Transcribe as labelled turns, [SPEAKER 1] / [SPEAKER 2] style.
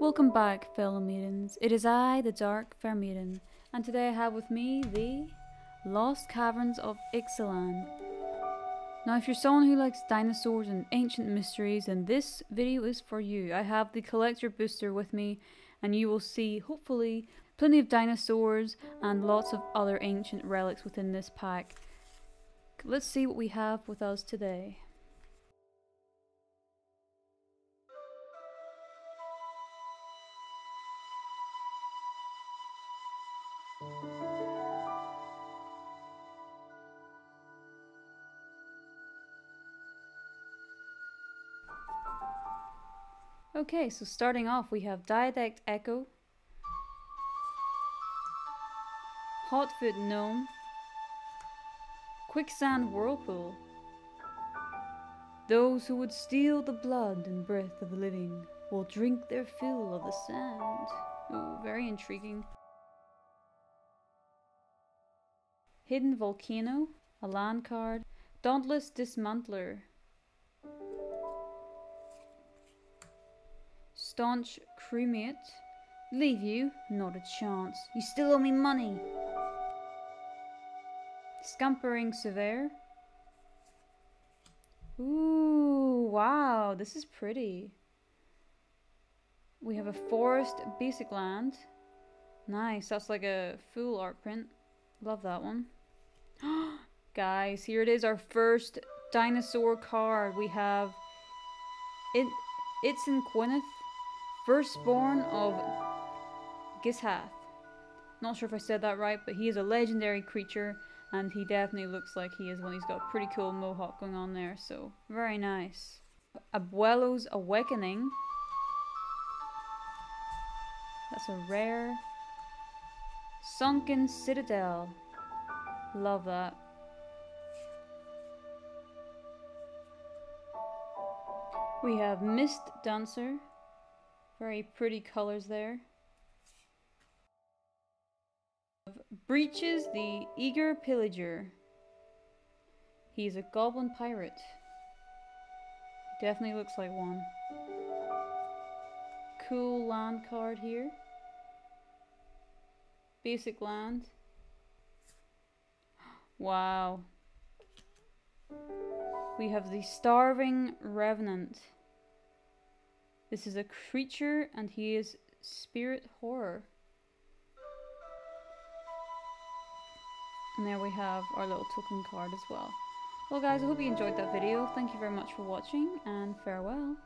[SPEAKER 1] Welcome back, fellow maidens. It is I, the Dark Fair Maiden, and today I have with me the Lost Caverns of Ixalan. Now, if you're someone who likes dinosaurs and ancient mysteries, then this video is for you. I have the collector booster with me, and you will see, hopefully, plenty of dinosaurs and lots of other ancient relics within this pack. Let's see what we have with us today. Okay, so starting off we have Didact Echo, Hotfoot Gnome, Quicksand Whirlpool. Those who would steal the blood and breath of the living will drink their fill of the sand. Ooh, very intriguing. Hidden Volcano, a land card, Dauntless Dismantler, Staunch crewmate. Leave you? Not a chance. You still owe me money. Scampering surveyor. Ooh, wow, this is pretty. We have a forest basic land. Nice, that's like a full art print. Love that one. Guys, here it is, our first dinosaur card. We have it. It's in Gwyneth, firstborn of Gishath. Not sure if I said that right, but he is a legendary creature, and he definitely looks like he is one. He's got a pretty cool mohawk going on there, so very nice. Abuelo's Awakening. That's a rare. Sunken Citadel. Love that. We have Mist Dancer. Very pretty colors there. Breeches the Eager Pillager. He's a goblin pirate. Definitely looks like one. Cool land card here. Basic land. Wow. We have the Starving Revenant. This is a creature and he is spirit horror. And there we have our little token card as well. Well guys, I hope you enjoyed that video. Thank you very much for watching and farewell.